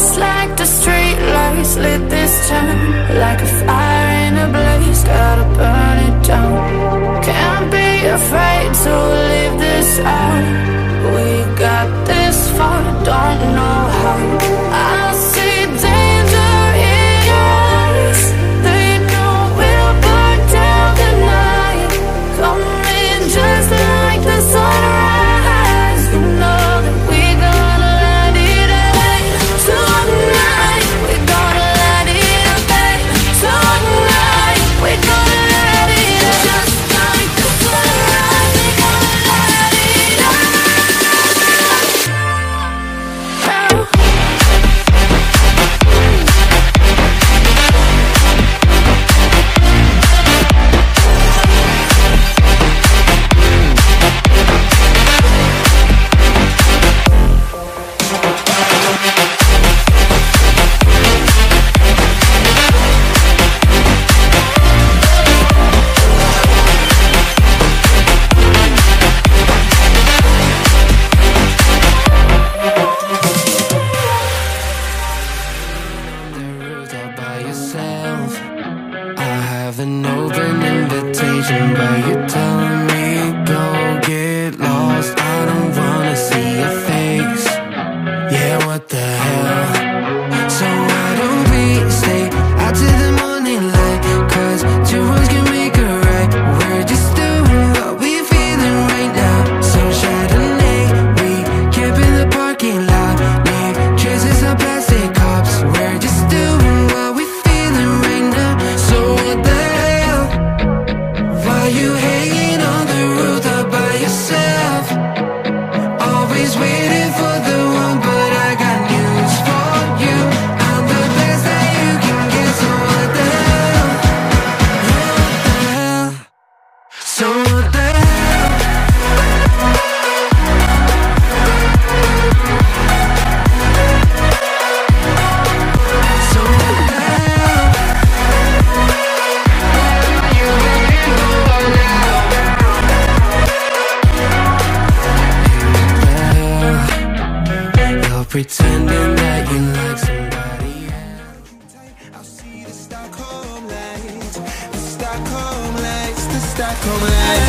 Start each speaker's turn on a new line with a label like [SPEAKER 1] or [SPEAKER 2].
[SPEAKER 1] Just like the street lights lit this town Like a fire in a blaze, gotta burn it down.
[SPEAKER 2] yourself. I have an open invitation, but you're telling you hanging on the rooftop by yourself? Always waiting for pretending that you like somebody
[SPEAKER 3] Stockholm lights, the Stockholm lights.